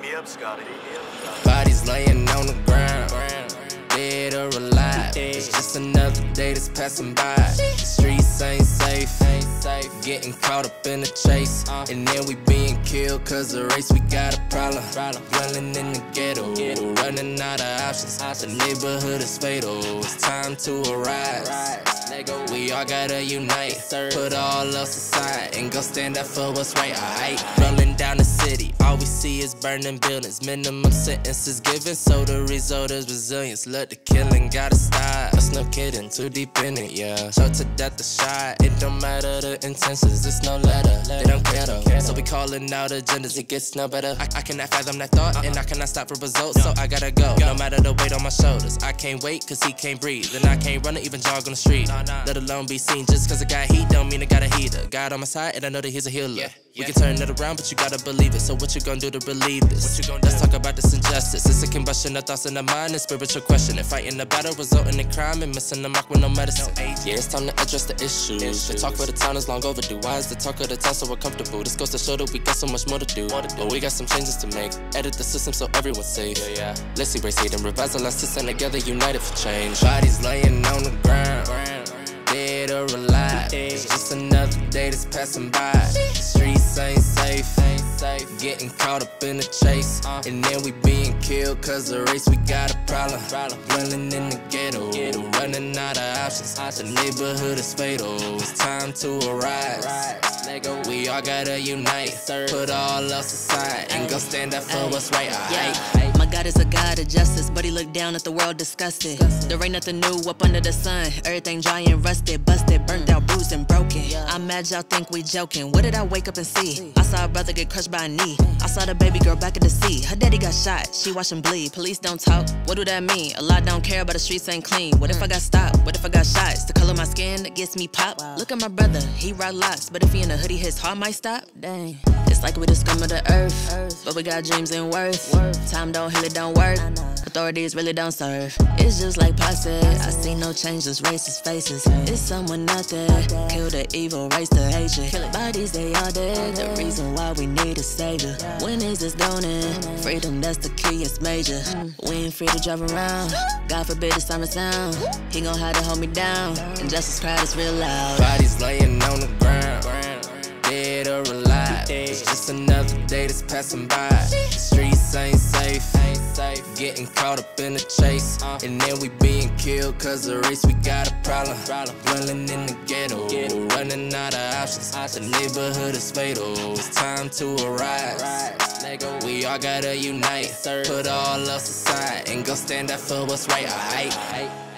me up, Scotty. Bodies laying on the ground, dead or alive. It's just another day that's passing by. The streets ain't safe, getting caught up in the chase. And then we being killed cause the race, we got a problem. Dwelling in the ghetto, running out of options. The neighborhood is fatal, it's time to arise. We all gotta unite, put all else aside, and go stand up for what's right. Alright, rolling down the city, all we see is burning buildings. Minimum sentences given, so the result is resilience. Look, the killing gotta stop. That's no kidding, too deep in it, yeah. Show to death the shot, it don't matter the intentions, it's no letter. They don't care though, so we calling out agendas, it gets no better. I, I cannot fathom that thought, and I cannot stop for results, so I gotta go. No matter the weight on my shoulders, I can't wait, cause he can't breathe, and I can't run or even jog on the street. Let alone be seen just cause I got heat, don't mean I got a heater. God on my side, and I know that he's a healer. We can turn it around, but you gotta believe it. So what you gonna do to relieve this? What you gonna Let's talk about this injustice. It's a combustion of thoughts in the mind and spiritual question. And fighting the battle, resulting in crime and missing the mark with no medicine. Yeah, it's time to address the issues. Talk for the town is long overdue. Why is the talk of the town so uncomfortable? This goes to show that we got so much more to do. But we got some changes to make. Edit the system so everyone's safe. Yeah, yeah. Let's erase hate and revise the last to stand together, united for change. Bodies laying on the ground, dead or alive. It's just another day that's passing by. The streets ain't safe, getting caught up in the chase. Uh. And then we being killed cause the race, we got a problem. Dwelling in the ghetto, running out of options. The neighborhood is fatal, it's time to arise. We all gotta unite, Sir. put all else aside, and go stand up for what's right. God is a God of justice, but he looked down at the world disgusted. There ain't nothing new up under the sun. Everything dry and rusted, busted, burnt out, bruised, and broken. I'm mad y'all think we joking. What did I wake up and see? I saw a brother get crushed by a knee. I saw the baby girl back at the sea. Her daddy got shot, she watch him bleed. Police don't talk. What do that mean? A lot don't care, but the streets ain't clean. What if I got stopped? What if I got shots? The color of my skin that gets me pop. Look at my brother, he ride locks, but if he in a hoodie, his heart might stop. Dang. It's like we the scum of the earth, but we got dreams and worth. Time don't heal, it don't work. Authorities really don't serve. It's just like Pac said. I see no change, just racist faces. It's someone out there. Kill the evil, race the hatred. Bodies, they all dead. The reason why we need a savior. When is this dawning? Freedom, that's the key, it's major. We ain't free to drive around. God forbid it's time to sound. He gon' have to hold me down. And Injustice crowd is real loud. Bodies laying on the ground, just another day that's passing by. The streets ain't safe, getting caught up in the chase. And then we being killed cause the race, we got a problem. Dwelling in the ghetto, running out of options. The neighborhood is fatal, it's time to arise. We all gotta unite, put all else aside, and go stand up for what's right.